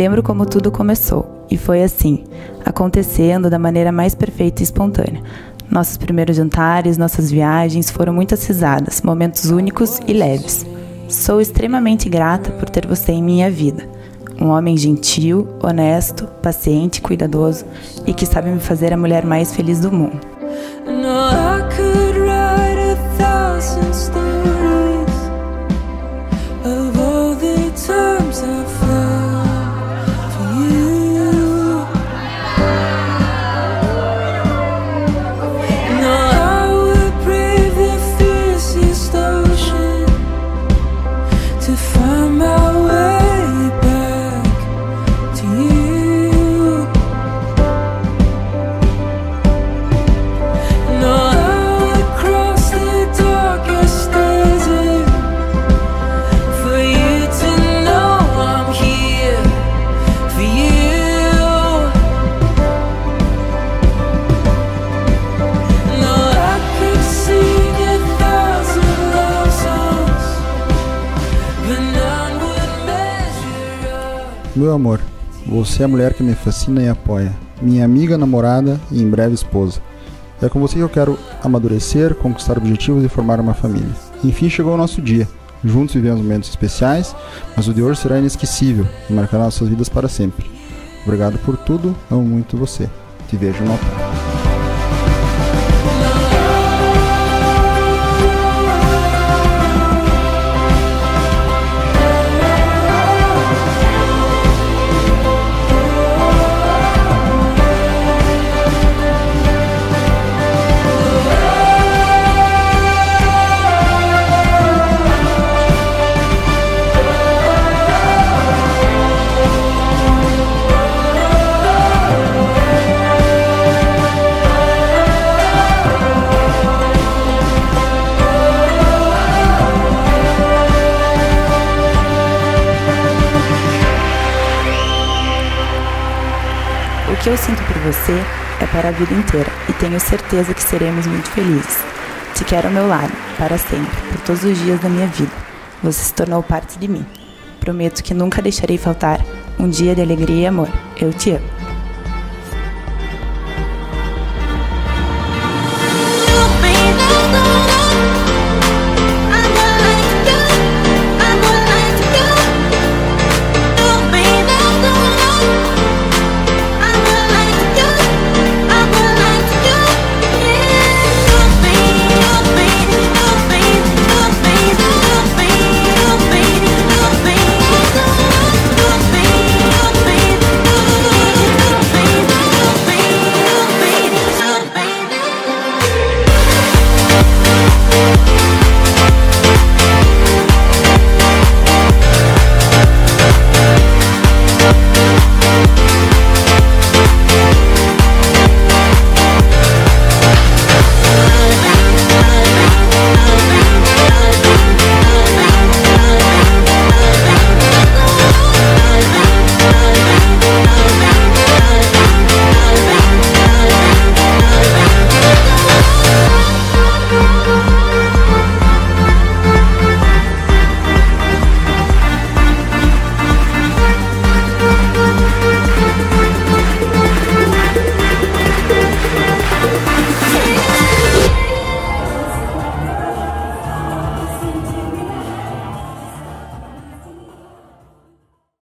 Lembro como tudo começou, e foi assim, acontecendo da maneira mais perfeita e espontânea. Nossos primeiros jantares, nossas viagens foram muitas risadas, momentos únicos e leves. Sou extremamente grata por ter você em minha vida. Um homem gentil, honesto, paciente, cuidadoso e que sabe me fazer a mulher mais feliz do mundo. Meu amor, você é a mulher que me fascina e apoia, minha amiga, namorada e em breve esposa. É com você que eu quero amadurecer, conquistar objetivos e formar uma família. Enfim, chegou o nosso dia. Juntos vivemos momentos especiais, mas o de hoje será inesquecível e marcará nossas vidas para sempre. Obrigado por tudo, amo muito você. Te vejo no altar. O que eu sinto por você é para a vida inteira e tenho certeza que seremos muito felizes. Te quero ao meu lado, para sempre, por todos os dias da minha vida. Você se tornou parte de mim. Prometo que nunca deixarei faltar um dia de alegria e amor. Eu te amo.